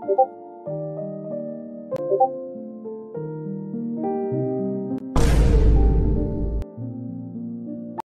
you